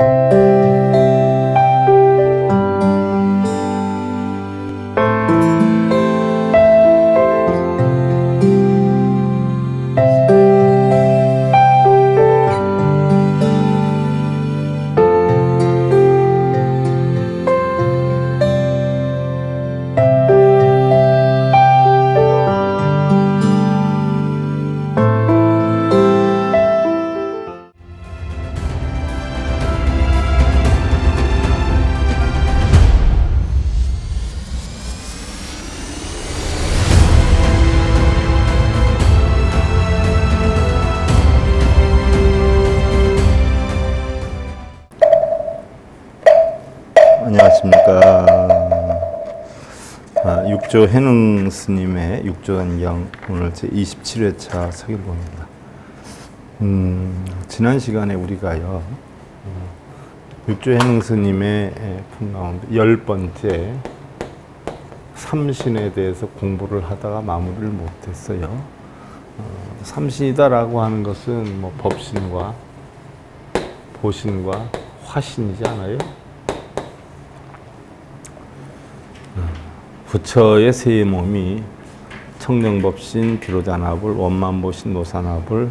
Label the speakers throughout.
Speaker 1: 안 아, 육조 해능 스님의 육조단경 오늘 제 27회차 서길봉입니다. 음, 지난 시간에 우리가요, 음, 육조 해능 스님의 품 가운데 열 번째 삼신에 대해서 공부를 하다가 마무리를 못했어요. 어, 삼신이다라고 하는 것은 뭐 법신과 보신과 화신이지 않아요? 부처의 세 몸이 청정법신, 비로자나불, 원만보신, 노사나불,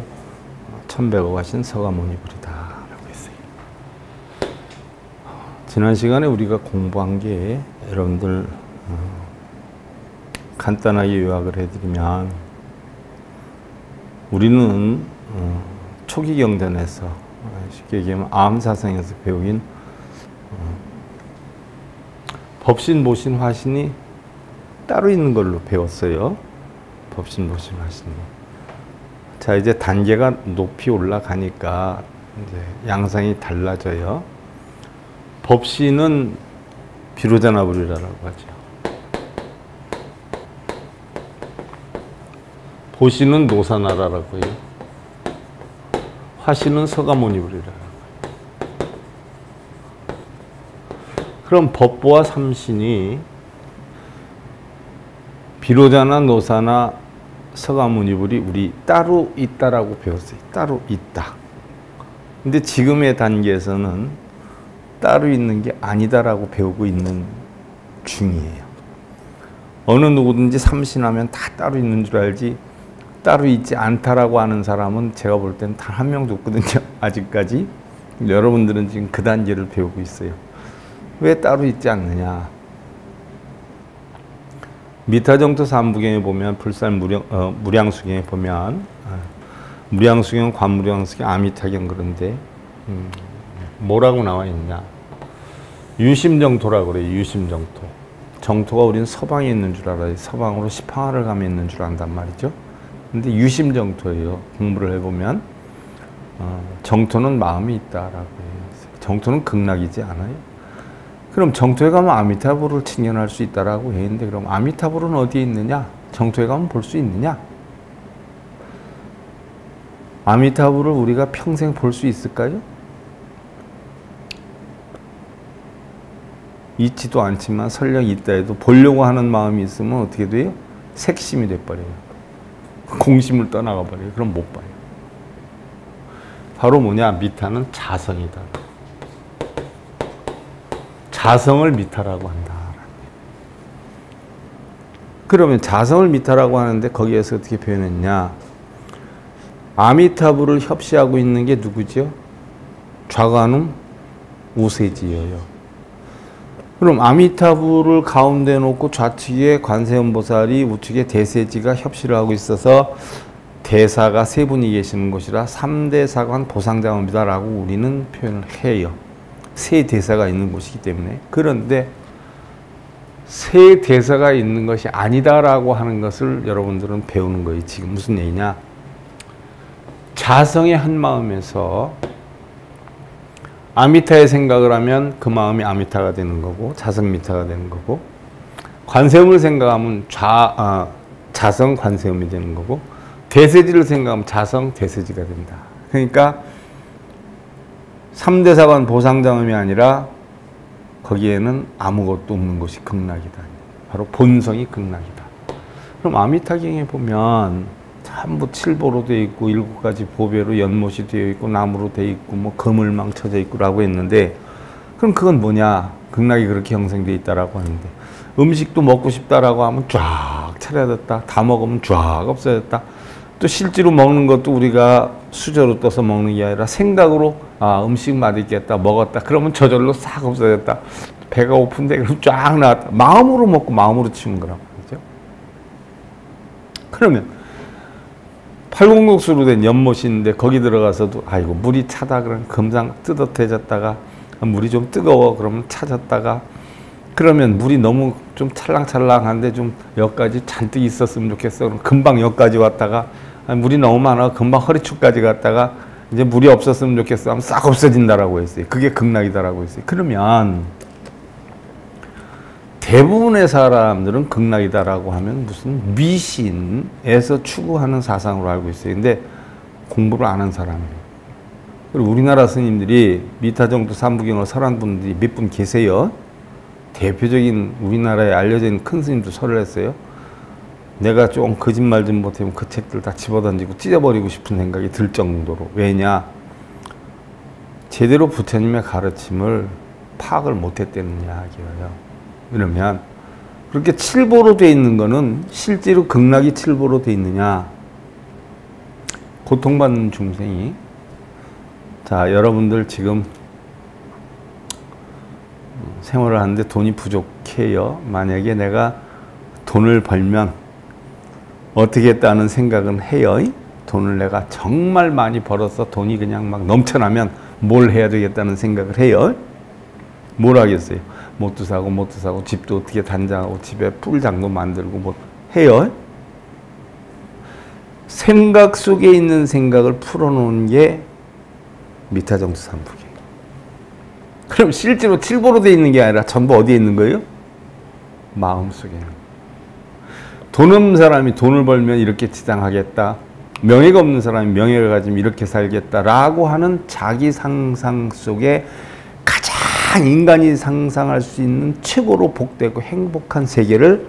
Speaker 1: 천백억하신 서가모니불이다 라고 했어요. 지난 시간에 우리가 공부한 게 여러분들 어, 간단하게 요약을 해드리면 우리는 어, 초기 경전에서 어, 쉽게 얘기하면 암사성에서 배우긴 법신, 보신, 화신이 따로 있는 걸로 배웠어요. 법신, 보신, 화신이. 자, 이제 단계가 높이 올라가니까 이제 양상이 달라져요. 법신은 비로자나불이라고 하죠. 보신은 노사나라라고 해요. 화신은 서가모니불이라고 그럼 법보와 삼신이 비로자나 노사나 서가모니불이 우리 따로 있다라고 배웠어요. 따로 있다. 근데 지금의 단계에서는 따로 있는 게 아니다라고 배우고 있는 중이에요. 어느 누구든지 삼신하면 다 따로 있는 줄 알지 따로 있지 않다라고 하는 사람은 제가 볼 때는 단한 명도 없거든요. 아직까지. 여러분들은 지금 그 단계를 배우고 있어요. 왜 따로 있지 않느냐? 미타정토 삼부경에 보면 불산 무량, 어, 무량수경에 보면 어, 무량수경, 관무량수경, 아미타경 그런데 음, 뭐라고 나와 있냐? 유심정토라고 그래요. 유심정토. 정토가 우리는 서방에 있는 줄 알아요. 서방으로 시방하를 가면 있는 줄 안단 말이죠. 근데 유심정토예요. 공부를 해보면 어, 정토는 마음이 있다라고 해요. 정토는 극락이지 않아요. 그럼 정토에 가면 아미타불을 칭견할 수 있다라고 했는데 그럼 아미타불은 어디에 있느냐? 정토에 가면 볼 수 있느냐? 아미타불을 우리가 평생 볼 수 있을까요? 있지도 않지만 설령 있다 해도 보려고 하는 마음이 있으면 어떻게 돼요? 색심이 돼버려요. 공심을 떠나가 버려요. 그럼 못 봐요. 바로 뭐냐? 미타는 자성이다. 자성을 미타라고 한다. 그러면 자성을 미타라고 하는데 거기에서 어떻게 표현했냐? 아미타불을 협시하고 있는 게 누구죠? 좌관음 우세지예요. 그럼 아미타불을 가운데 놓고 좌측에 관세음보살이 우측에 대세지가 협시를 하고 있어서 대사가 세 분이 계시는 곳이라 3대사관 보상장업이다라고 우리는 표현을 해요. 세 대사가 있는 곳이기 때문에 그런데 세 대사가 있는 것이 아니다라고 하는 것을 여러분들은 배우는 거예요. 지금 무슨 얘기냐? 자성의 한 마음에서 아미타의 생각을 하면 그 마음이 아미타가 되는 거고 자성미타가 되는 거고 관세음을 생각하면 좌, 아, 자성 관세음이 되는 거고 대세지를 생각하면 자성 대세지가 된다. 그러니까 3대사관 보상장음이 아니라 거기에는 아무것도 없는 것이 극락이다. 바로 본성이 극락이다. 그럼 아미타경에 보면 자 전부 칠보로 되어 있고 일곱 가지 보배로 연못이 되어 있고 나무로 되어 있고 뭐 그물망 쳐져 있고라고 했는데 그럼 그건 뭐냐? 극락이 그렇게 형성되어 있다라고 하는데 음식도 먹고 싶다라고 하면 쫙 차려졌다. 다 먹으면 쫙 없어졌다. 또 실제로 먹는 것도 우리가 수저로 떠서 먹는 게 아니라 생각으로 아 음식 맛있겠다 먹었다 그러면 저절로 싹 없어졌다. 배가 고픈데 그럼 쫙 나왔다. 마음으로 먹고 마음으로 치운 거란 말이죠. 그러면 팔공육수로 된 연못인데 거기 들어가서도 아이고 물이 차다 그러면 금방 뜨뜻해졌다가 물이 좀 뜨거워 그러면 차졌다가 그러면 물이 너무 좀 찰랑찰랑한데 좀 여기까지 잔뜩 있었으면 좋겠어. 그럼 금방 여기까지 왔다가 물이 너무 많아 금방 허리축까지 갔다가 이제 물이 없었으면 좋겠어 하면 싹 없어진다라고 했어요 그게 극락이다라고 했어요 그러면 대부분의 사람들은 극락이다라고 하면 무슨 미신에서 추구하는 사상으로 알고 있어요. 근데 공부를 안 한 사람이에요. 그리고 우리나라 스님들이 미타정도 삼부경을 설한 분들이 몇 분 계세요. 대표적인 우리나라에 있는 큰 스님도 설을 했어요. 내가 좀 거짓말 좀 못하면 그 책들 다 집어던지고 찢어버리고 싶은 생각이 들 정도로. 왜냐? 제대로 부처님의 가르침을 파악을 못했다는 이야기예요. 그러면 그렇게 칠보로 돼 있는 거는 실제로 극락이 칠보로 돼 있느냐? 고통받는 중생이 자 여러분들 지금 생활을 하는데 돈이 부족해요. 만약에 내가 돈을 벌면 어떻게 했다는 생각은 해요. 돈을 내가 정말 많이 벌어서 돈이 그냥 막 넘쳐나면 뭘 해야 되겠다는 생각을 해요. 뭘 하겠어요? 못도 사고 못도 사고 집도 어떻게 단장하고 집에 풀장도 만들고 뭐 해요. 생각 속에 있는 생각을 풀어놓은 게 미타정수 삼부경. 그럼 실제로 칠보로 돼 있는 게 아니라 전부 어디에 있는 거예요? 마음 속에 돈 없는 사람이 돈을 벌면 이렇게 지장하겠다. 명예가 없는 사람이 명예를 가지면 이렇게 살겠다라고 하는 자기 상상 속에 인간이 상상할 수 있는 최고로 복되고 행복한 세계를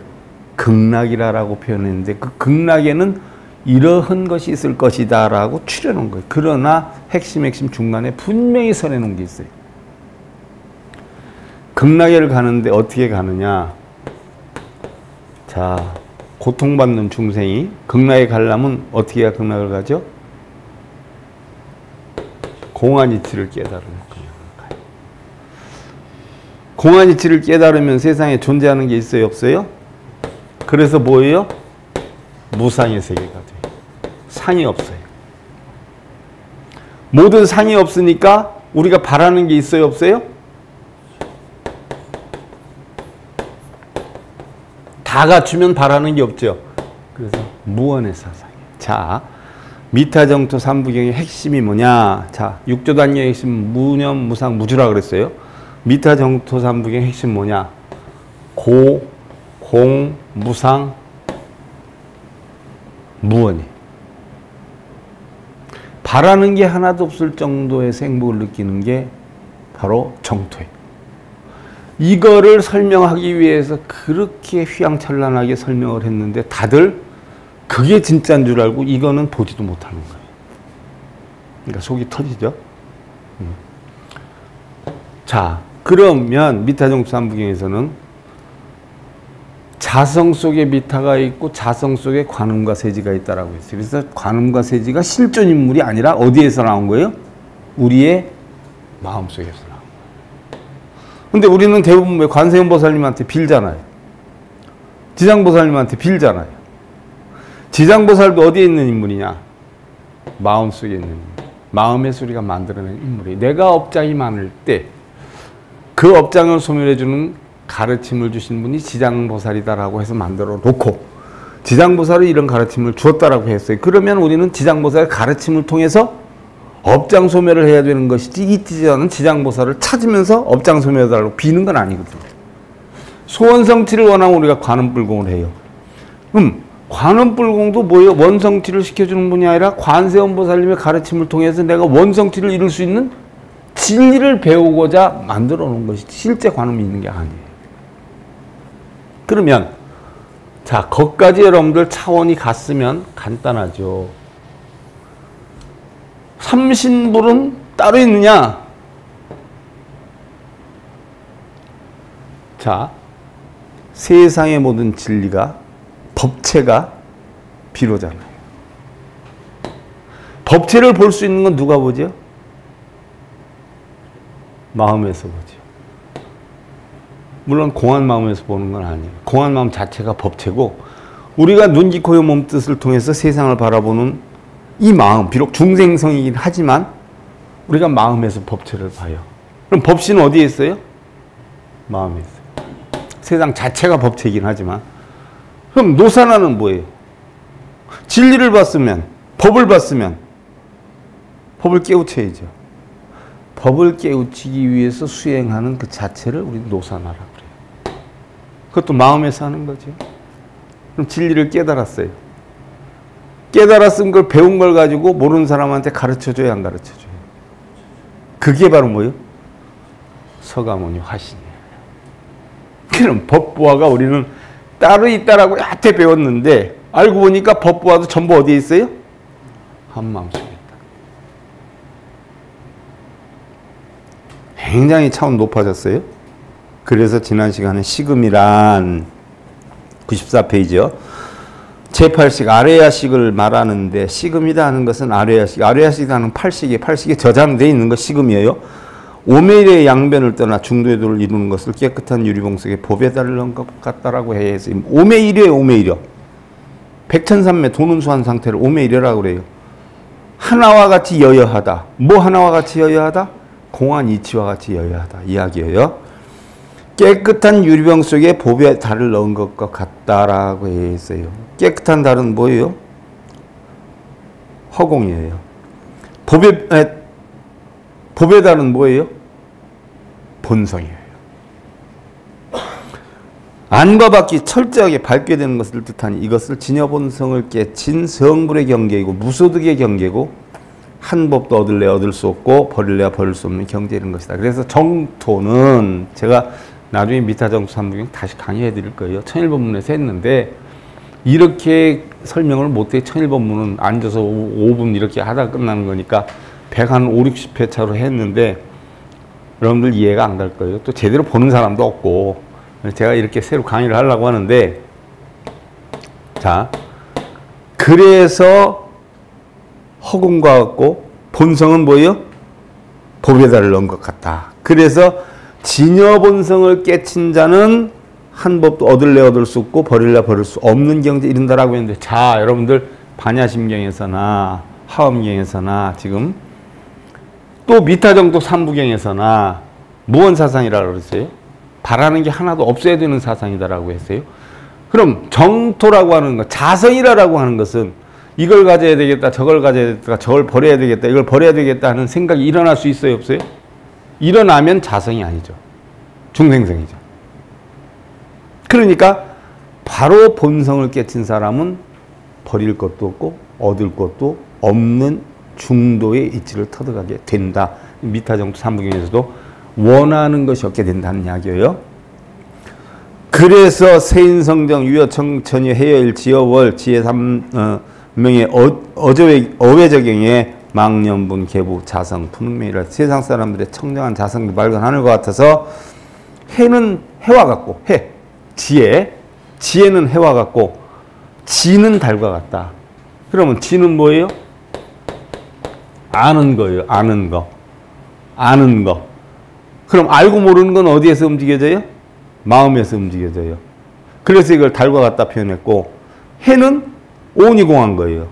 Speaker 1: 극락이라고 표현했는데 그 극락에는 이러한 것이 있을 것이다라고 추려놓은 거예요. 그러나 핵심 핵심 중간에 분명히 설해놓은 게 있어요. 극락에를 가는데 어떻게 가느냐? 자, 고통받는 중생이 극락에 가려면 어떻게 해야 극락을 가죠? 공안 이치를 깨달으면. 공안 이치를 깨달으면 세상에 존재하는 게 있어요, 없어요? 그래서 뭐예요? 무상의 세계가 돼요. 상이 없어요. 모든 상이 없으니까 우리가 바라는 게 있어요, 없어요? 다 갖추면 바라는 게 없죠. 그래서 무언의 사상이에요. 자, 미타정토 삼부경의 핵심이 뭐냐? 자, 육조단의 핵심 무념, 무상, 무주라 그랬어요. 미타 정토 삼북의 핵심 뭐냐? 고, 공, 무상, 무언이. 바라는 게 하나도 없을 정도의 생복을 느끼는 게 바로 정토예요. 이거를 설명하기 위해서 그렇게 휘황찬란하게 설명을 했는데 다들 그게 진짜인 줄 알고 이거는 보지도 못하는 거예요. 그러니까 속이 터지죠. 음. 자, 그러면 미타정삼부경에서는 자성 속에 미타가 있고 자성 속에 관음과 세지가 있다라고 했어요. 그래서 관음과 세지가 실존 인물이 아니라 어디에서 나온 거예요? 우리의 마음 속에서 나온 거예요. 근데 우리는 대부분 왜 관세음보살님한테 빌잖아요. 지장보살님한테 빌잖아요. 지장보살도 어디에 있는 인물이냐? 마음 속에 있는. 마음의 소리가 만들어낸 인물이 내가 업장이 많을 때 그 업장을 소멸해주는 가르침을 주신 분이 지장보살이다라고 해서 만들어 놓고 지장보살이 이런 가르침을 주었다라고 했어요. 그러면 우리는 지장보살의 가르침을 통해서 업장 소멸을 해야 되는 것이지 이티지 않은 지장보살을 찾으면서 업장 소멸해달라고 비는 건 아니거든요. 소원성취를 원하면 우리가 관음불공을 해요. 그럼 관음불공도 뭐예요? 원성취를 시켜주는 분이 아니라 관세음보살님의 가르침을 통해서 내가 원성취를 이룰 수 있는 진리를 배우고자 만들어 놓은 것이 실제 관음이 있는 게 아니에요. 그러면 자, 거기까지 여러분들 차원이 갔으면 간단하죠. 삼신불은 따로 있느냐? 자, 세상의 모든 진리가 법체가 비로잖아요. 법체를 볼 수 있는 건 누가 보죠? 마음에서 보죠. 물론 공한 마음에서 보는 건 아니에요. 공한 마음 자체가 법체고 우리가 눈, 귀, 코, 몸 뜻을 통해서 세상을 바라보는 이 마음, 비록 중생성이긴 하지만 우리가 마음에서 법체를 봐요. 그럼 법신은 어디에 있어요? 마음에 있어요. 세상 자체가 법체이긴 하지만 그럼 노사나는 뭐예요? 진리를 봤으면 법을 봤으면 법을 깨우쳐야죠. 법을 깨우치기 위해서 수행하는 그 자체를 우리 노사나라 그래요. 그것도 마음에서 하는 거죠. 그럼 진리를 깨달았어요. 깨달았은 걸 배운 걸 가지고 모르는 사람한테 가르쳐줘야 안 가르쳐줘요. 그게 바로 뭐예요? 서가모니 화신이에요. 그럼 법부화가 우리는 따로 있다라고 얕게 배웠는데 알고 보니까 법부화도 전부 어디에 있어요? 한마음속에 있다. 굉장히 차원 높아졌어요. 그래서 지난 시간에 시금이란 94페이지요. 제8식 아레야식을 말하는데 시금이다 하는 것은 아레야식, 아레야식이라는 8식에 8식에 저장되어 있는 것 시금이에요. 오메일의 양변을 떠나 중도의 도를 이루는 것을 깨끗한 유리봉 속에 법에 달는 것 같다라고 해서 오메일이에요 오메일이요. 백천삼매 도는수한 상태를 오메일이라고 그래요. 하나와 같이 여여하다. 뭐 하나와 같이 여여하다? 공한 이치와 같이 여여하다. 이야기예요. 깨끗한 유리병 속에 법의 달을 넣은 것과 같다라고 했어요. 깨끗한 달은 뭐예요? 허공이에요. 법의, 에, 법의 달은 뭐예요? 본성이에요. 안과 밖이 철저하게 밝게 되는 것을 뜻하니 이것을 진여본성을 깨친 성불의 경계이고 무소득의 경계고 한 법도 얻을래 얻을 수 없고 버릴래야 버릴 수 없는 경제인 것이다. 그래서 정토는 제가 나중에 미타정수 삼부경 다시 강의해 드릴 거예요. 천일법문에서 했는데 이렇게 설명을 못해 천일법문은 앉아서 5분 이렇게 하다 끝나는 거니까 100한 5, 60회 차로 했는데 여러분들 이해가 안 갈 거예요. 또 제대로 보는 사람도 없고 제가 이렇게 새로 강의를 하려고 하는데 자 그래서 허공과 같고 본성은 뭐예요? 법에 달을 것 같다. 그래서 진여 본성을 깨친 자는 한 법도 얻을래 얻을 수 없고 버릴래 버릴 수 없는 경제 이른다라고 했는데 자 여러분들 반야심경에서나 하엄경에서나 지금 또 미타정도 삼부경에서나 무언 사상이라고 그랬어요? 바라는 게 하나도 없어야 되는 사상이다라고 했어요. 그럼 정토라고 하는 것, 자성이라고 하는 것은 이걸 가져야 되겠다, 저걸 가져야 되겠다, 저걸 버려야 되겠다, 이걸 버려야 되겠다 하는 생각이 일어날 수 있어요, 없어요? 일어나면 자성이 아니죠. 중생성이죠. 그러니까 바로 본성을 깨친 사람은 버릴 것도 없고 얻을 것도 없는 중도의 이치를 터득하게 된다. 미타정도 삼부경에서도 원하는 것이 없게 된다는 이야기예요. 그래서 세인성정 유여청천이 해여일 지여월 지혜 삼명의 어, 어저의 어외적경에 망년분 개부 자성 분명이라 세상 사람들의 청정한 자성도 맑은 하늘과 같아서 해는 해와 같고 해 지혜 지혜는 해와 같고 지는 달과 같다. 그러면 지는 뭐예요? 아는 거예요. 아는 거. 아는 거. 그럼 알고 모르는 건 어디에서 움직여져요? 마음에서 움직여져요. 그래서 이걸 달과 같다 표현했고 해는 온이 공한 거예요.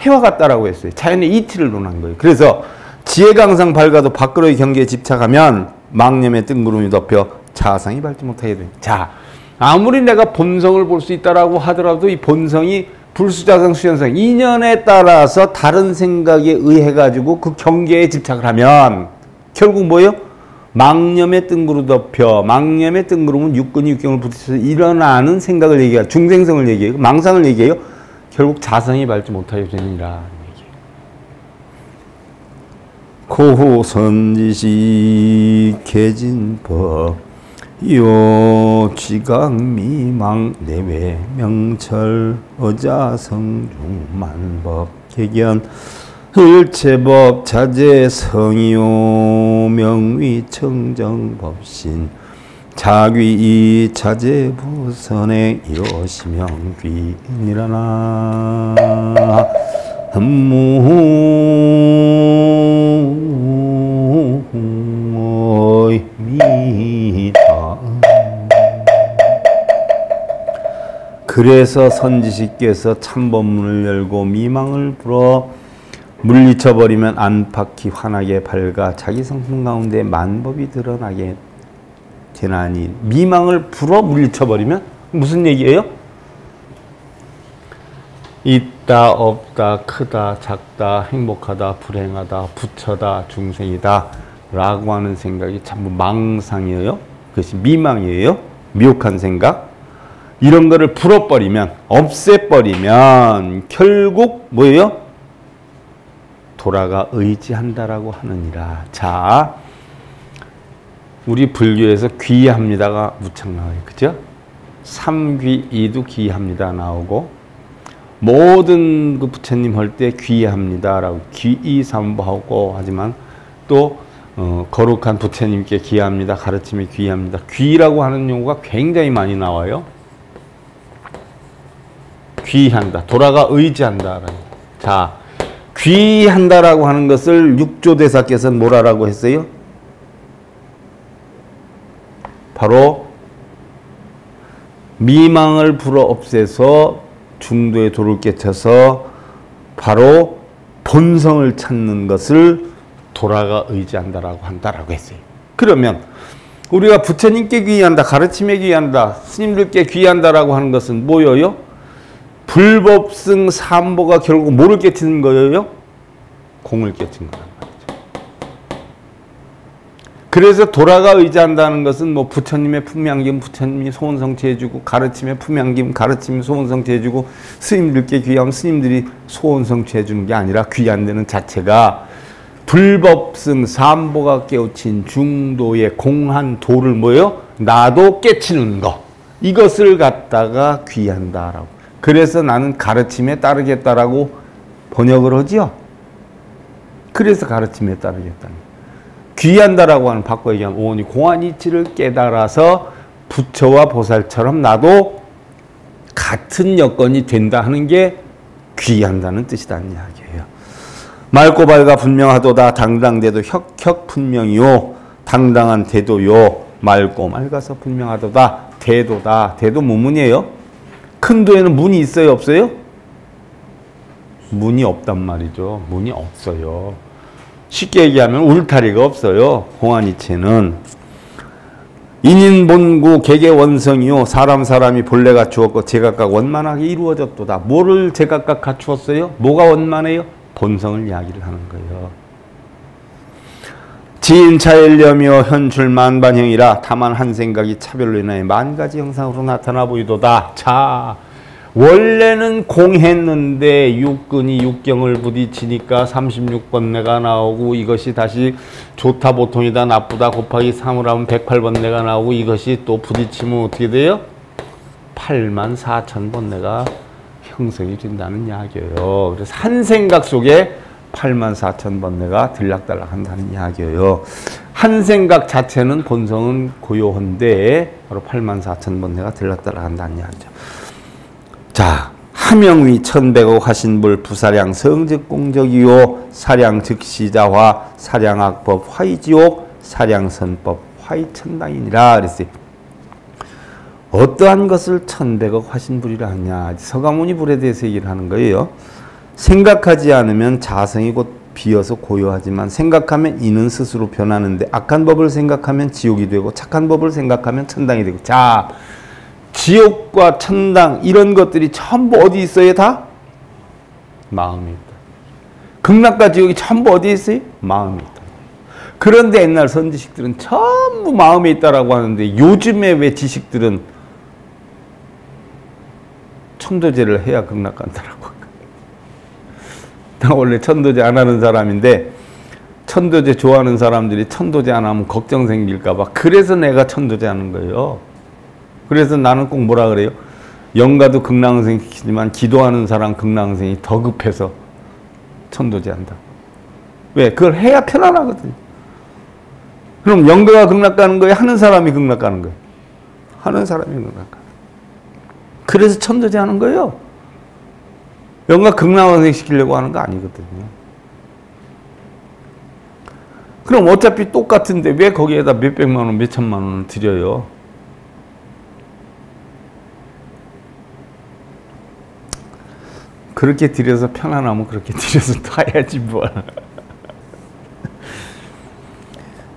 Speaker 1: 해와 같다라고 했어요. 자연의 이치를 논한 거예요. 그래서 지혜강상 밝아도 밖으로의 경계에 집착하면 망념의 뜬구름이 덮여 자상이 밟지 못하게 됩니다. 자, 아무리 내가 본성을 볼 수 있다라고 하더라도 이 본성이 불수자성 수연성 인연에 따라서 다른 생각에 의해 가지고 그 경계에 집착을 하면 결국 뭐예요? 망념의 뜬구름 덮여 망념의 뜬구름은 육근이 육경을 부딪혀서 일어나는 생각을 얘기해요. 중생성을 얘기해요. 망상을 얘기해요. 결국 자성이 밟지 못하게 되니라 고후 선지시 개진법 요 지강미망 내외 명철 어자성중 만법 개견 일체법 자재 성이요 명위 청정법신 자귀 자재 부선의 여시명귀니라나. 무미다. 그래서 선지식께서 참법문을 열고 미망을 불어 물리쳐버리면 안팎이 환하게 밝아 자기 성품 가운데 만법이 드러나게 되나니 미망을 불어 물리쳐버리면 무슨 얘기예요? 있다 없다 크다 작다 행복하다 불행하다 부처다 중생이다 라고 하는 생각이 전부 망상이에요. 그것이 미망이에요. 미혹한 생각. 이런 거를 풀어버리면 없애버리면 결국 뭐예요? 돌아가 의지한다라고 하느니라. 자, 우리 불교에서 귀합니다가 무척 나와요. 그죠? 삼귀이도 귀합니다 나오고 모든 그 부처님 할 때 귀합니다라고 귀이삼보하고 하지만 또 어, 거룩한 부처님께 귀합니다. 가르침에 귀합니다. 귀라고 하는 용어가 굉장히 많이 나와요. 귀한다. 돌아가 의지한다. 자, 귀한다라고 하는 것을 육조대사께서는 뭐라고 했어요? 바로 미망을 불어 없애서 중도에 돌을 깨쳐서 바로 본성을 찾는 것을 돌아가 의지한다라고 한다라고 했어요. 그러면 우리가 부처님께 귀한다, 가르침에 귀한다, 스님들께 귀한다라고 하는 것은 뭐예요? 불법승 삼보가 결국 뭐를 깨치는 거예요? 공을 거란 말이죠. 그래서 돌아가 의지한다는 것은 뭐 부처님의 품양김 부처님이 소원 성취해주고 가르침의 품양김 가르침이 소원 성취해주고 스님들께 귀하면 스님들이 소원 성취해주는 게 아니라 귀한 데는 자체가 불법승 삼보가 깨우친 중도의 공한 도를 뭐요? 나도 깨치는 거. 이것을 갖다가 귀한다라고. 그래서 나는 가르침에 따르겠다라고 번역을 하지요. 그래서 가르침에 따르겠다는 귀한다라고 하는 바꿔 얘기하면 오니 공한 이치를 깨달아서 부처와 보살처럼 나도 같은 여건이 된다 하는 게 귀한다는 뜻이라는 이야기예요. 맑고 밝아 분명하도다. 당당대도 혁혁 분명이요. 당당한 대도요. 맑고 맑아서 분명하도다. 대도다. 대도 무문이에요? 큰 도에는 문이 있어요? 없어요? 문이 없단 말이죠. 문이 없어요 쉽게 얘기하면 울타리가 없어요 공안이체는 인인본구 개개원성이요 사람 사람이 본래 갖추었고 제각각 원만하게 이루어졌도다 뭐를 제각각 갖추었어요? 뭐가 원만해요? 본성을 이야기를 하는 거예요. 지인차일려며 현출 만반형이라 다만 한 생각이 차별로 인하여 만 가지 형상으로 나타나 보이도다. 자, 원래는 공했는데 육근이 육경을 부딪히니까 36번내가 나오고 이것이 다시 좋다 보통이다 나쁘다 곱하기 3을 하면 108번내가 나오고 이것이 또 부딪히면 어떻게 돼요? 8만 4천 번내가 형성이 된다는 이야기예요. 그래서 한 생각 속에 8만 4천 번뇌가 들락달락 한다는 이야기예요. 한 생각 자체는 본성은 고요한데 바로 8만 4천 번뇌가 들락달락 한다는 이야기죠. 자, 하명위 천백억 화신불 부사량 성즉공적이요 사량 즉시자화 사량악법 화이지옥 사량선법 화이천당이니라 그랬어요. 어떠한 것을 천백억 화신불이라 하냐. 서가모니 불에 대해서 얘기를 하는 거예요. 생각하지 않으면 자성이 곧 비어서 고요하지만 생각하면 이는 스스로 변하는데 악한 법을 생각하면 지옥이 되고 착한 법을 생각하면 천당이 되고 자 지옥과 천당 이런 것들이 전부 어디 있어요 다? 마음에 있다. 극락과 지옥이 전부 어디 있어요? 마음에 있다. 그런데 옛날 선지식들은 전부 마음에 있다라고 하는데 요즘에 왜 지식들은 천도제를 해야 극락 간다라고. 나 원래 천도제 안 하는 사람인데 천도제 좋아하는 사람들이 천도제 안 하면 걱정 생길까 봐. 그래서 내가 천도제 하는 거예요. 그래서 나는 꼭 뭐라 그래요? 영가도 극락생 시키지만 기도하는 사람 극락생이 더 급해서 천도제 한다. 왜? 그걸 해야 편안하거든. 그럼 영가가 극락 가는 거예요? 하는 사람이 극락 가는 거예요? 하는 사람이 극락 가 그래서 천도제 하는 거예요. 영가 극락생 시키려고 하는 거 아니거든요. 그럼 어차피 똑같은데 왜 거기에다 몇백만 원, 몇천만 원을 드려요? 그렇게 드려서 편안하면 그렇게 드려서 타야지 뭘.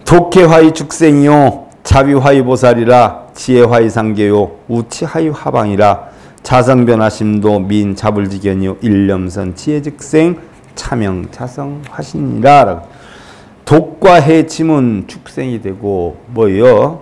Speaker 1: 독해화이 축생이요. 자비화이 보살이라. 지혜화이 상계요. 우치화이 화방이라. 자성변화심도 민 자불지견이요. 일념선 지혜즉생 차명 자성 화신이라. 독과 해침은 축생이 되고 뭐요?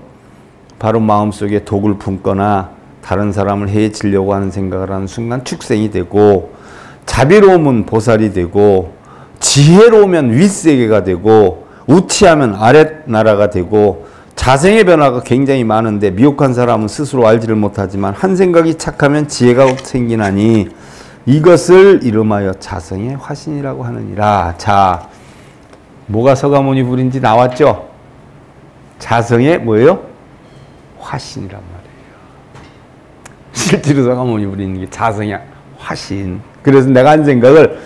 Speaker 1: 바로 마음속에 독을 품거나 다른 사람을 해치려고 하는 생각을 하는 순간 축생이 되고 자비로움은 보살이 되고 지혜로우면 윗세계가 되고 우치하면 아랫나라가 되고 자생의 변화가 굉장히 많은데 미혹한 사람은 스스로 알지를 못하지만 한 생각이 착하면 지혜가 생기나니 이것을 이름하여 자성의 화신이라고 하느니라. 자, 뭐가 서가모니 불인지 나왔죠? 자성의 뭐예요? 화신이란 말이에요. 실제로 서가모니 불이는 게 자성의 화신. 그래서 내가 한 생각을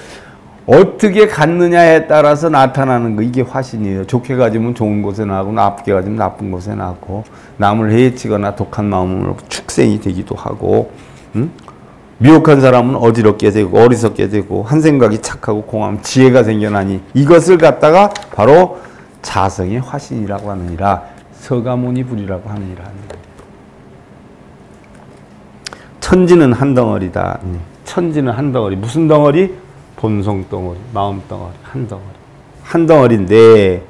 Speaker 1: 어떻게 갖느냐에 따라서 나타나는 거 이게 화신이에요. 좋게 가지면 좋은 곳에 나고 나쁘게 가지면 나쁜 곳에 나고 남을 해치거나 독한 마음으로 축생이 되기도 하고 응? 미혹한 사람은 어지럽게 되고 어리석게 되고 한 생각이 착하고 공하면 지혜가 생겨나니 이것을 갖다가 바로 자성의 화신이라고 하느니라 서가모니 불이라고 하느니라 천지는 한 덩어리다. 천지는 한 덩어리. 무슨 덩어리? 본성 덩어리, 마음 덩어리, 한 덩어리. 한 덩어리인데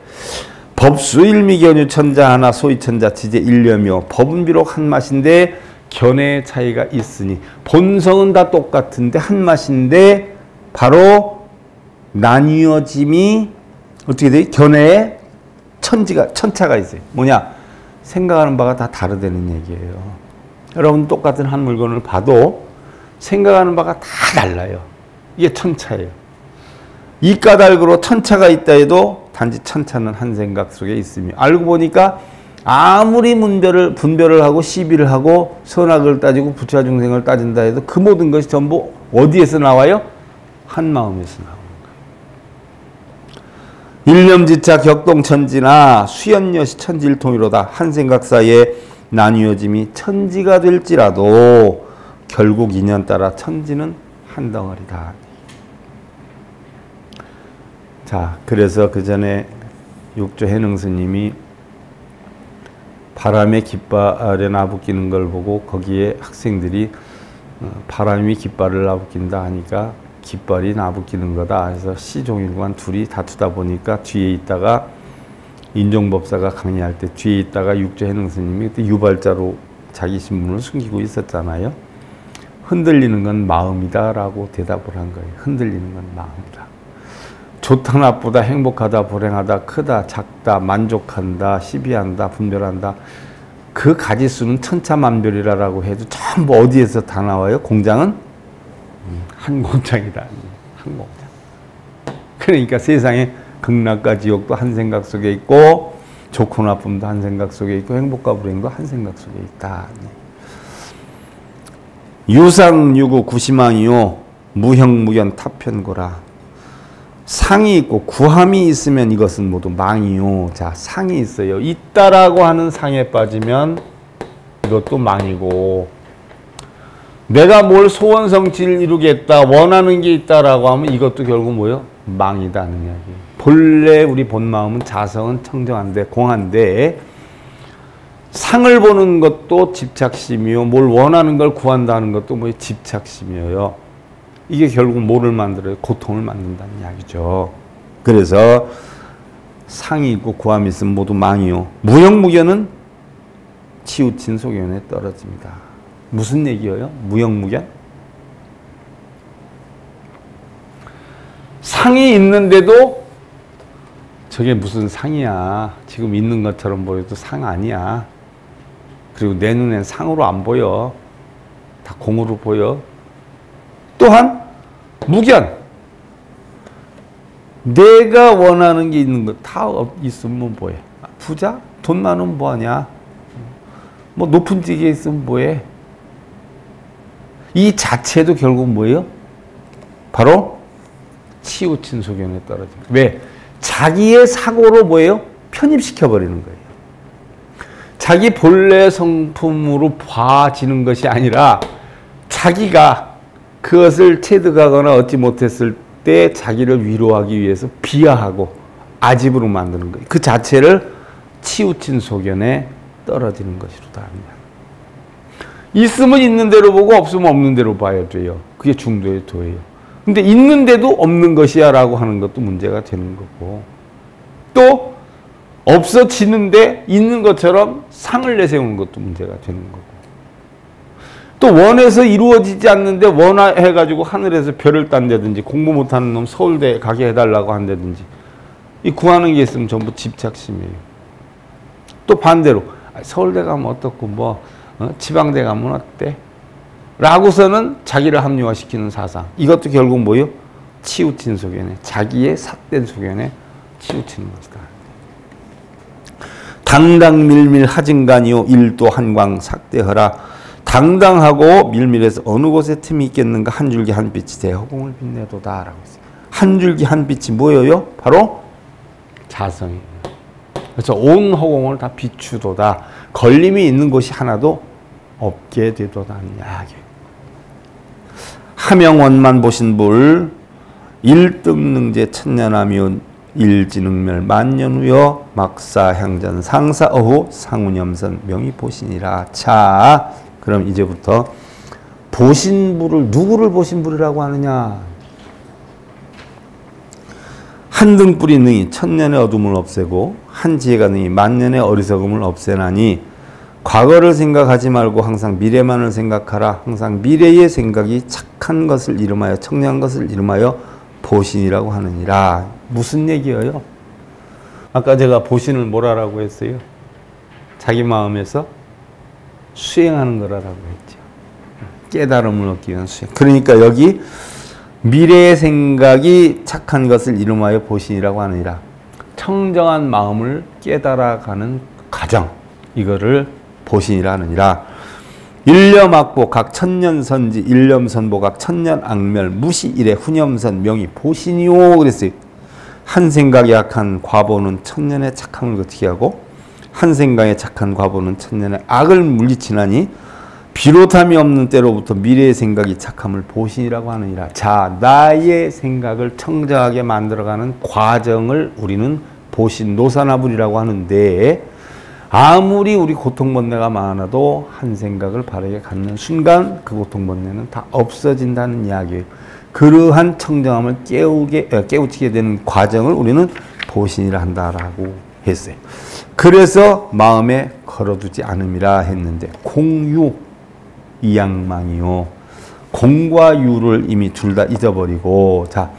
Speaker 1: 법수 일미견유 천자 하나 소위 천자 지제 일념이요. 법은 비록 한 맛인데 견해의 차이가 있으니 본성은 다 똑같은데 한 맛인데 바로 나뉘어짐이 어떻게 돼? 견해에 천지가 천차가 있어요. 뭐냐? 생각하는 바가 다 다르다는 얘기예요. 여러분 똑같은 한 물건을 봐도 생각하는 바가 다 달라요. 이게 천차예요. 이 까닭으로 천차가 있다 해도 단지 천차는 한 생각 속에 있으며 알고 보니까 아무리 문별을 분별을 하고 시비를 하고 선악을 따지고 부처 중생을 따진다 해도 그 모든 것이 전부 어디에서 나와요? 한 마음에서 나오는 거예요. 일념지차 격동천지나 수연여시 천지일통이로다 한 생각 사이에 나뉘어짐이 천지가 될지라도 결국 인연 따라 천지는 한 덩어리다. 자, 그래서 그 전에 육조 해능 스님이 바람의 깃발에 나부끼는 걸 보고 거기에 학생들이 어, 바람이 깃발을 나부낀다 하니까 깃발이 나부끼는 거다. 그래서 시종일관 둘이 다투다 보니까 뒤에 있다가 인종법사가 강의할 때 뒤에 있다가 육조 해능 스님이 유발자로 자기 신분을 숨기고 있었잖아요. 흔들리는 건 마음이다 라고 대답을 한 거예요. 흔들리는 건 마음이다. 좋다 나쁘다 행복하다 불행하다 크다 작다 만족한다 시비한다 분별한다 그 가지수는 천차만별이라고 해도 전부 어디에서 다 나와요? 공장은 한 공장이다. 한 공장. 그러니까 세상에 극락과 지옥도 한 생각 속에 있고 좋고 나쁨도 한 생각 속에 있고 행복과 불행도 한 생각 속에 있다. 유상유구 구시망이요 무형무견 타편고라 상이 있고 구함이 있으면 이것은 모두 망이요. 자, 상이 있어요. 있다라고 하는 상에 빠지면 이것도 망이고 내가 뭘 소원 성취를 이루겠다 원하는 게 있다라고 하면 이것도 결국 뭐요? 망이다는 이야기. 본래 우리 본 마음은 자성은 청정한데 공한데 상을 보는 것도 집착심이요. 뭘 원하는 걸 구한다는 것도 뭐 집착심이에요. 이게 결국 뭐를 만들어요? 고통을 만든다는 이야기죠. 그래서 상이 있고 구함이 있으면 모두 망이요. 무형무견은 치우친 소견에 떨어집니다. 무슨 얘기예요? 무형무견? 상이 있는데도 저게 무슨 상이야. 지금 있는 것처럼 보여도 상 아니야. 그리고 내 눈엔 상으로 안 보여. 다 공으로 보여. 또한 무견. 내가 원하는 게 있는 거 다 있으면 뭐해? 부자? 돈 많으면 뭐하냐? 뭐 높은 직에 있으면 뭐해? 이 자체도 결국 뭐예요? 바로 치우친 소견에 떨어진 왜? 자기의 사고로 뭐예요? 편입시켜 버리는 거예요. 자기 본래 성품으로 봐지는 것이 아니라 자기가 그것을 체득하거나 얻지 못했을 때 자기를 위로하기 위해서 비하하고 아집으로 만드는 거예요. 그 자체를 치우친 소견에 떨어지는 것이로다 합니다. 있으면 있는 대로 보고 없으면 없는 대로 봐야 돼요. 그게 중도의 도예요. 근데 있는데도 없는 것이야 라고 하는 것도 문제가 되는 거고 또 없어지는데 있는 것처럼 상을 내세우는 것도 문제가 되는 거고 또 원해서 이루어지지 않는데 원해가지고 하늘에서 별을 딴다든지 공부 못하는 놈 서울대 가게 해달라고 한다든지 이 구하는 게 있으면 전부 집착심이에요. 또 반대로 서울대 가면 어떻고 뭐 어? 지방대 가면 어때? 라고서는 자기를 합리화시키는 사상. 이것도 결국 뭐요? 치우친 소견에 자기의 삿된 소견에 치우치는 것이다. 당당 밀밀 하진간이요 일도 한광 삭대허라 당당하고 밀밀해서 어느 곳에 틈이 있겠는가 한 줄기 한 빛이 대허공을 빛내도다라고 했어요. 한 줄기 한 빛이 뭐예요? 바로 자성이. 그래서 온 허공을 다 비추도다. 걸림이 있는 곳이 하나도 없게 되도다는 이야기. 하명원만 보신 불 일등능제 천년하며 일지능멸 만년 후여 막사향전 상사 어후 상운염선 명의보신이라 자 그럼 이제부터 보신불을 누구를 보신불이라고 하느냐 한 등불이 능히 천년의 어둠을 없애고 한 지혜가 능히 만년의 어리석음을 없애나니 과거를 생각하지 말고 항상 미래만을 생각하라. 항상 미래의 생각이 착한 것을 이름하여 청량한 것을 이름하여 보신이라고 하느니라. 무슨 얘기예요? 아까 제가 보신을 뭐라고 했어요? 자기 마음에서 수행하는 거라고 했죠. 깨달음을 얻기 위한 수행. 그러니까 여기 미래의 생각이 착한 것을 이름하여 보신이라고 하느니라. 청정한 마음을 깨달아가는 과정. 이거를 보신이라느니라. 일념악보 각 천년선지 일념선보 각 천년악멸 무시일에 훈염선 명이 보신이요 그랬어요. 한 생각이 약한 과보는 천년의 착함을 어떻게 하고 한 생각에 착한 과보는 천년의 악을 물리치나니 비롯함이 없는 때로부터 미래의 생각이 착함을 보신이라고 하느니라. 자, 나의 생각을 청정하게 만들어가는 과정을 우리는 보신 노사나불이라고 하는데 아무리 우리 고통번뇌가 많아도 한 생각을 바르게 갖는 순간 그 고통번뇌는 다 없어진다는 이야기예요. 그러한 청정함을 깨우게, 어, 깨우치게 되는 과정을 우리는 보신이라 한다라고 했어요. 그래서 마음에 걸어두지 않음이라 했는데 공유 이양망이요. 공과 유를 이미 둘 다 잊어버리고 자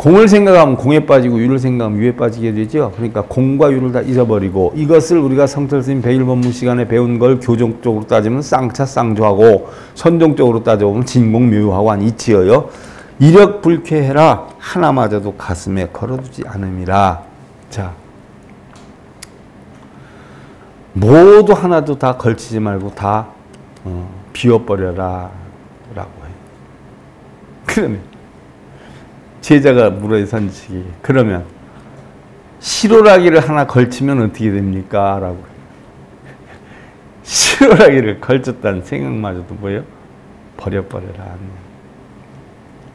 Speaker 1: 공을 생각하면 공에 빠지고 유를 생각하면 유에 빠지게 되죠. 그러니까 공과 유를 다 잊어버리고 이것을 우리가 성철 스님 백일법문 시간에 배운 걸 교종적으로 따지면 쌍차 쌍조하고 선종적으로 따져보면 진공 묘유하고 한 이치여요. 이력 불쾌해라 하나마저도 가슴에 걸어두지 않음이라. 자 모두 하나도 다 걸치지 말고 다 어, 비워버려라 라고 해요. 그러면 제자가 물어요 선지기 그러면 시로라기를 하나 걸치면 어떻게 됩니까? 라고. 시로라기를 걸쳤다는 생각마저도 뭐예요? 버려버려라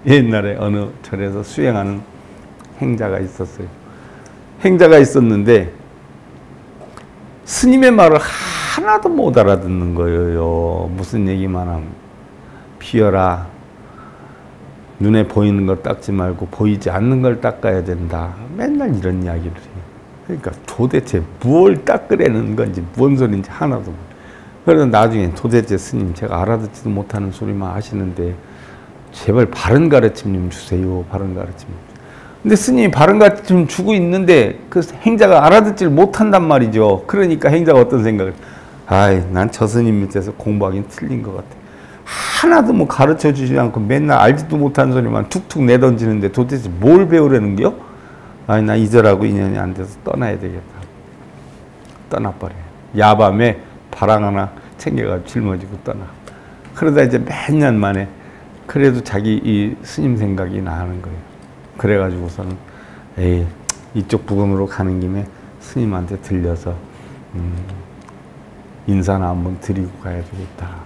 Speaker 1: 옛날에 어느 절에서 수행하는 행자가 있었어요. 행자가 있었는데 스님의 말을 하나도 못 알아듣는 거예요. 무슨 얘기만 하면. 비어라 눈에 보이는 걸 닦지 말고 보이지 않는 걸 닦아야 된다. 맨날 이런 이야기를 해요. 그러니까 도대체 뭘 닦으려는 건지 뭔 소리인지 하나도 모르 그래서 나중에 도대체 스님 제가 알아듣지도 못하는 소리만 하시는데 제발 바른 가르침 좀 주세요. 바른 가르침. 근데 스님이 바른같이 좀 주고 있는데 그 행자가 알아듣질 못한단 말이죠. 그러니까 행자가 어떤 생각을 아이 난 저 스님 밑에서 공부하긴 틀린 것 같아. 하나도 뭐 가르쳐 주지 않고 맨날 알지도 못한 소리만 툭툭 내던지는데 도대체 뭘 배우려는 겨? 아니 나 이절하고 인연이 안 돼서 떠나야 되겠다. 떠나버려. 야밤에 바람 하나 챙겨가지고 짊어지고 떠나. 그러다 이제 몇 년 만에 그래도 자기 이 스님 생각이 나는 거예요. 그래가지고서는 에이 이쪽 부근으로 가는 김에 스님한테 들려서 음, 인사나 한번 드리고 가야 되겠다.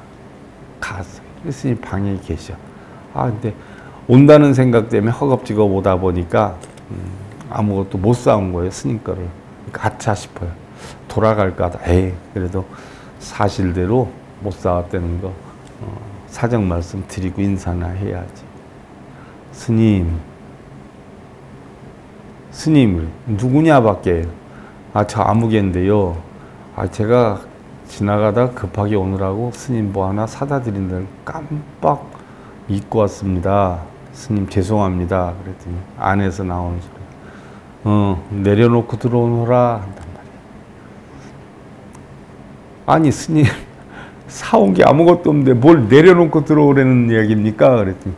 Speaker 1: 갔어요. 스님 방에 계셔. 아 근데 온다는 생각 때문에 허겁지겁 오다 보니까 음, 아무것도 못 사온 거예요 스님 거를. 가차 싶어요. 돌아갈까 에이 그래도 사실대로 못 사왔다는 거 어, 사정 말씀 드리고 인사나 해야지. 스님 스님을 누구냐 밖에 아 저 아무개인데요. 아 제가 지나가다 급하게 오느라고 스님 뭐 하나 사다 드린다는 깜빡 잊고 왔습니다. 스님 죄송합니다. 그랬더니 안에서 나오는 소리. 어 내려놓고 들어오너라 한단 말이야. 아니 스님 사온 게 아무것도 없는데 뭘 내려놓고 들어오라는 이야기입니까? 그랬더니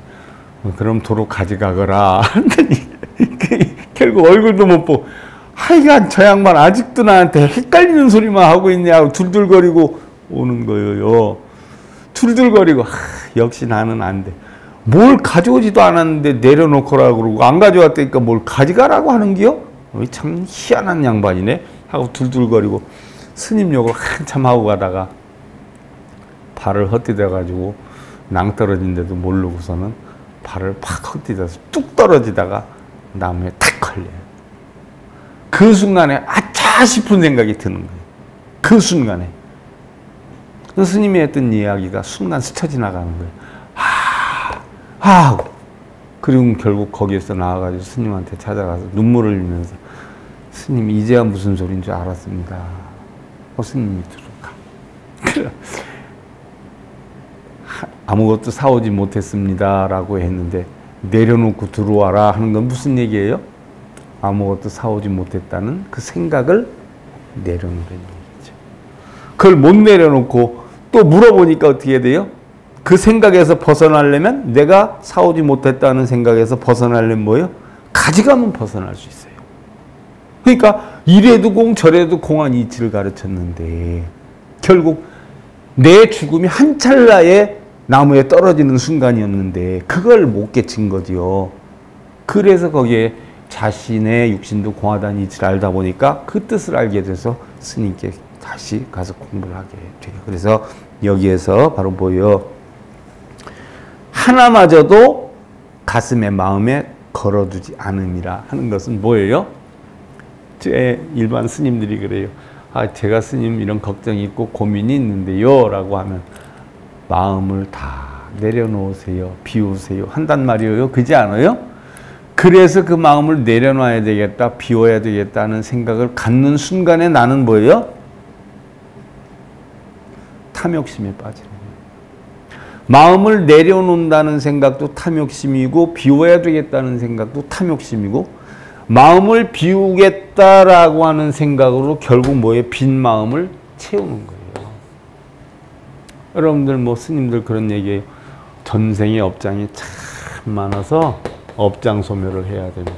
Speaker 1: 어, 그럼 도로 가져가거라. 한더니 결국 얼굴도 못 보고 하여간 저 양반 아직도 나한테 헷갈리는 소리만 하고 있냐고 둘둘거리고 오는 거예요. 둘둘거리고 하, 역시 나는 안 돼. 뭘 가져오지도 않았는데 내려놓고라 그러고 안 가져왔다니까 뭘 가져가라고 하는기요? 참 희한한 양반이네 하고 둘둘거리고 스님 욕을 한참 하고 가다가 발을 헛디뎌 가지고 낭떨어진데도 모르고서는 발을 팍 헛디뎌서 뚝 떨어지다가 나무에 탁 걸려요. 그 순간에 아차 싶은 생각이 드는 거예요. 그 순간에. 그 스님이 했던 이야기가 순간 스쳐 지나가는 거예요. 하, 하. 그리고 결국 거기에서 나와가지고 스님한테 찾아가서 눈물을 흘리면서 스님 이제야 무슨 소리인 줄 알았습니다. 어, 스님이 들어가. 아무것도 사오지 못했습니다라고 했는데 내려놓고 들어와라 하는 건 무슨 얘기예요? 아무것도 사오지 못했다는 그 생각을 내려놓는 얘기죠. 그걸 못 내려놓고 또 물어보니까 어떻게 돼요? 그 생각에서 벗어나려면 내가 사오지 못했다는 생각에서 벗어나려면 뭐예요? 가져가면 벗어날 수 있어요. 그러니까 이래도 공 저래도 공한 이치를 가르쳤는데 결국 내 죽음이 한 찰나에 나무에 떨어지는 순간이었는데 그걸 못 깨친 거지요. 그래서 거기에 자신의 육신도 공하다는 이치를 알다 보니까 그 뜻을 알게 돼서 스님께 다시 가서 공부를 하게 돼요. 그래서 여기에서 바로 보여 하나마저도 가슴에 마음에 걸어두지 않음이라 하는 것은 뭐예요? 제 일반 스님들이 그래요. 아, 제가 스님 이런 걱정이 있고 고민이 있는데요. 라고 하면 마음을 다 내려놓으세요. 비우세요. 한단 말이에요. 그지 않아요? 그래서 그 마음을 내려놔야 되겠다. 비워야 되겠다는 생각을 갖는 순간에 나는 뭐예요? 탐욕심에 빠지는 거예요. 마음을 내려놓는다는 생각도 탐욕심이고 비워야 되겠다는 생각도 탐욕심이고 마음을 비우겠다라고 하는 생각으로 결국 뭐에 빈 마음을 채우는 거예요. 여러분들 뭐 스님들 그런 얘기예요. 전생의 업장이 참 많아서 업장 소멸을 해야 된다.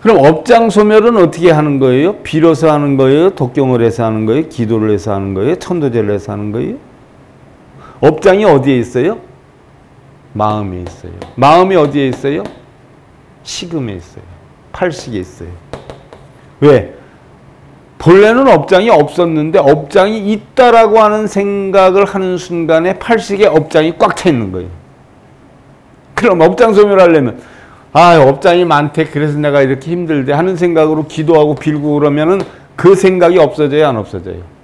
Speaker 1: 그럼 업장 소멸은 어떻게 하는 거예요? 빌어서 하는 거예요? 독경을 해서 하는 거예요? 기도를 해서 하는 거예요? 천도제를 해서 하는 거예요? 업장이 어디에 있어요? 마음에 있어요. 마음이 어디에 있어요? 식음에 있어요. 팔식에 있어요. 왜? 본래는 업장이 없었는데 업장이 있다라고 하는 생각을 하는 순간에 팔식에 업장이 꽉 차 있는 거예요. 그럼 업장 소멸하려면 아 업장이 많대 그래서 내가 이렇게 힘들대 하는 생각으로 기도하고 빌고 그러면은 그 생각이 없어져요 안 없어져요?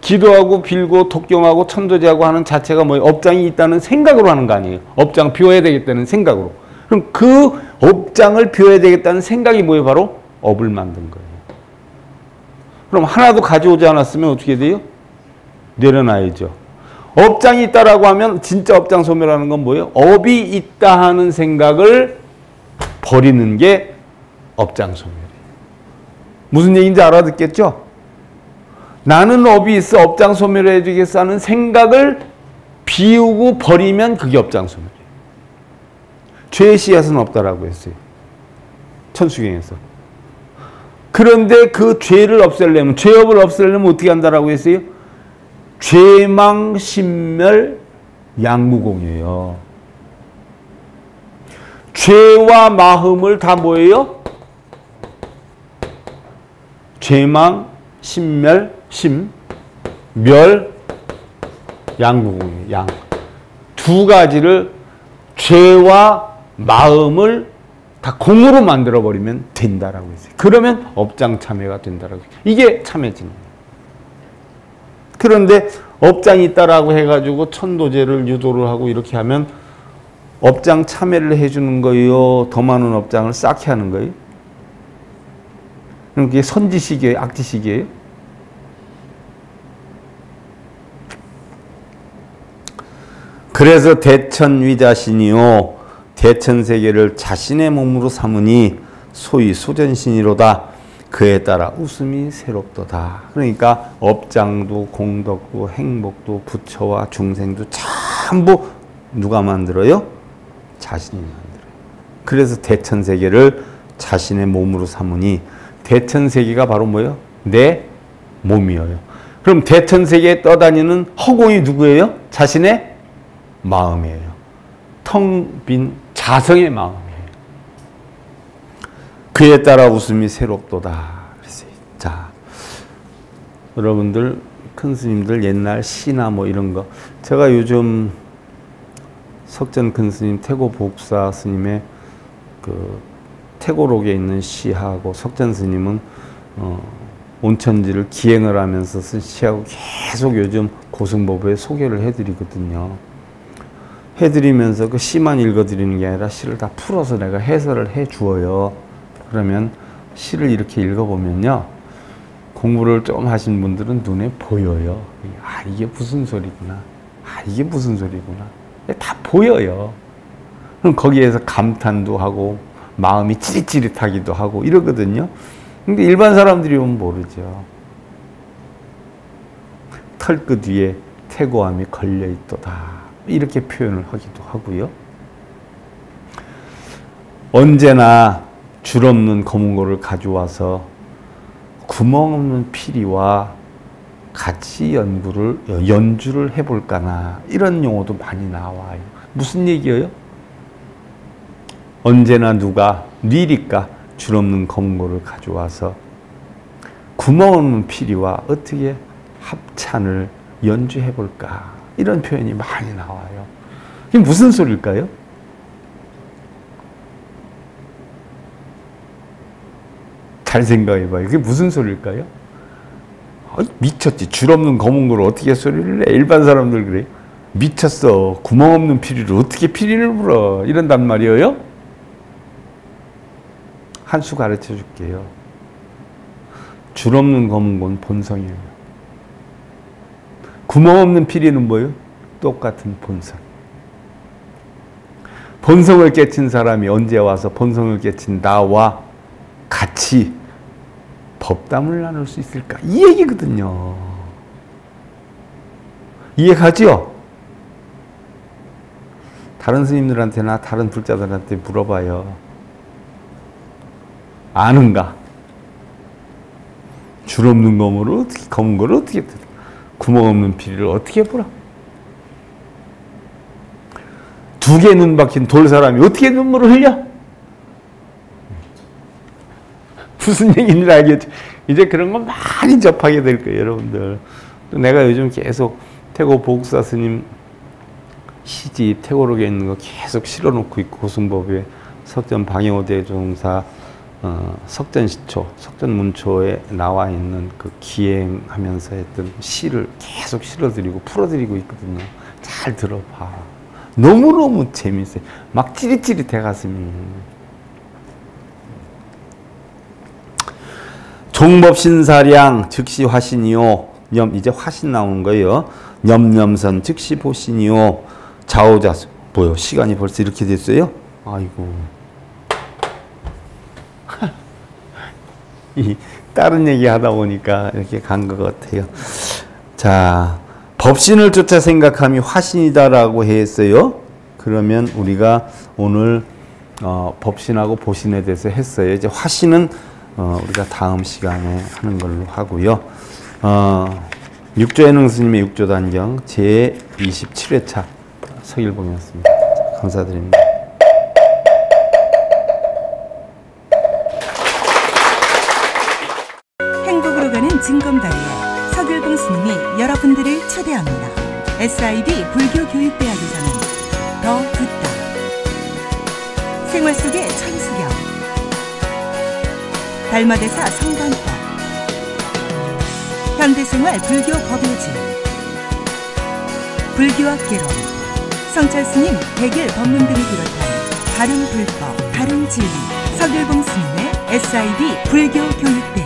Speaker 1: 기도하고 빌고 독경하고 천도제하고 하는 자체가 뭐 업장이 있다는 생각으로 하는 거 아니에요? 업장 비워야 되겠다는 생각으로. 그럼 그 업장을 비워야 되겠다는 생각이 뭐예요? 바로 업을 만든 거예요. 그럼 하나도 가져오지 않았으면 어떻게 돼요? 내려놔야죠. 업장이 있다라고 하면 진짜 업장 소멸하는 건 뭐예요? 업이 있다 하는 생각을 버리는 게 업장 소멸이에요. 무슨 얘기인지 알아듣겠죠? 나는 업이 있어 업장 소멸해 주겠어 하는 생각을 비우고 버리면 그게 업장 소멸이에요. 죄의 씨앗은 없다라고 했어요. 천수경에서. 그런데 그 죄를 없애려면 죄업을 없애려면 어떻게 한다라고 했어요? 죄망 신멸 양무공이에요. 죄와 마음을 다 뭐예요? 죄망, 신멸, 심, 멸, 양무공이에요. 양. 두 가지를 죄와 마음을 다 공으로 만들어 버리면 된다라고 했어요. 그러면 업장 참여가 된다라고. 이게 참여진 그런데 업장이 있다라고 해가지고 천도제를 유도를 하고 이렇게 하면 업장 참여를 해주는 거예요. 더 많은 업장을 쌓게 하는 거예요. 그럼 그게 선지식이에요? 악지식이에요? 그래서 대천위자신이요. 대천세계를 자신의 몸으로 삼으니 소위 소전신이로다. 그에 따라 웃음이 새롭도다. 그러니까 업장도 공덕도 행복도 부처와 중생도 전부 누가 만들어요? 자신이 만들어요. 그래서 대천세계를 자신의 몸으로 삼으니 대천세계가 바로 뭐예요? 내 몸이에요. 그럼 대천세계에 떠다니는 허공이 누구예요? 자신의 마음이에요. 텅 빈 자성의 마음이에요. 그에 따라 웃음이 새롭도다. 자, 여러분들 큰 스님들 옛날 시나 뭐 이런 거 제가 요즘 석전 큰 스님 태고 복사 스님의 그 태고록에 있는 시하고 석전 스님은 어, 온천지를 기행을 하면서 쓴 시하고 계속 요즘 고승법에 소개를 해드리거든요. 해드리면서 그 시만 읽어드리는 게 아니라 시를 다 풀어서 내가 해설을 해 주어요. 그러면 시를 이렇게 읽어보면요. 공부를 좀 하신 분들은 눈에 보여요. 아, 이게 무슨 소리구나. 아, 이게 무슨 소리구나. 다 보여요. 그럼 거기에서 감탄도 하고, 마음이 찌릿찌릿하기도 하고, 이러거든요. 근데 일반 사람들이 보면 모르죠. 털끝 위에 태고함이 걸려있도다. 이렇게 표현을 하기도 하고요. 언제나 줄 없는 검은 고를 가져와서 구멍 없는 피리와 같이 연구를 연주를 해볼까나 이런 용어도 많이 나와요. 무슨 얘기예요? 언제나 누가 뉘리까 줄 없는 검은 고를 가져와서 구멍 없는 피리와 어떻게 합찬을 연주해볼까 이런 표현이 많이 나와요. 이게 무슨 소리일까요? 잘 생각해봐요. 이게 무슨 소리일까요? 어, 미쳤지. 줄 없는 검은 걸 어떻게 소리를 내? 일반 사람들 그래. 미쳤어. 구멍 없는 피리를 어떻게 피리를 불어? 이런단 말이에요. 한 수 가르쳐 줄게요. 줄 없는 검은 건 본성이에요. 구멍 없는 피리는 뭐예요? 똑같은 본성. 본성을 깨친 사람이 언제 와서 본성을 깨친 나와 같이 법담을 나눌 수 있을까? 이 얘기거든요. 이해가죠? 다른 스님들한테나 다른 불자들한테 물어봐요. 아는가? 줄 없는 검을 어떻게, 검은 걸 어떻게 구멍 없는 피리를 어떻게 보라? 두 개 눈 박힌 돌 사람이 어떻게 눈물을 흘려? 무슨 얘기인지 알겠죠? 이제 그런 거 많이 접하게 될 거예요, 여러분들. 또 내가 요즘 계속 태고 복사 스님 시집 태고록에 있는 거 계속 실어놓고 있고 고승법에 석전 방해오대 종사 어, 석전시초, 석전문초에 나와 있는 그 기행하면서 했던 시를 계속 실어드리고 풀어드리고 있거든요. 잘 들어봐. 너무너무 재밌어요. 막 찌릿찌릿해 가슴이. 종법신사량 즉시 화신이요. 염 이제 화신 나오는 거예요. 염염선 즉시 보신이요. 좌우자수 뭐요? 시간이 벌써 이렇게 됐어요? 아이고. 이 다른 얘기 하다 보니까 이렇게 간 것 같아요. 자, 법신을 쫓아 생각함이 화신이다라고 했어요. 그러면 우리가 오늘 어, 법신하고 보신에 대해서 했어요. 이제 화신은 어, 우리가 다음 시간에 하는 걸로 하고요. 어, 육조예능 스님의 육조단경 제 27회차 서일봉이었습니다. 감사드립니다.
Speaker 2: 달마대사 성관법 현대생활 불교 법요지 불교학 개론 성찰스님 백일 법문 등을 비롯한 다른 불법, 다른 진리. 서길봉 스님의 SIB 불교 교육대학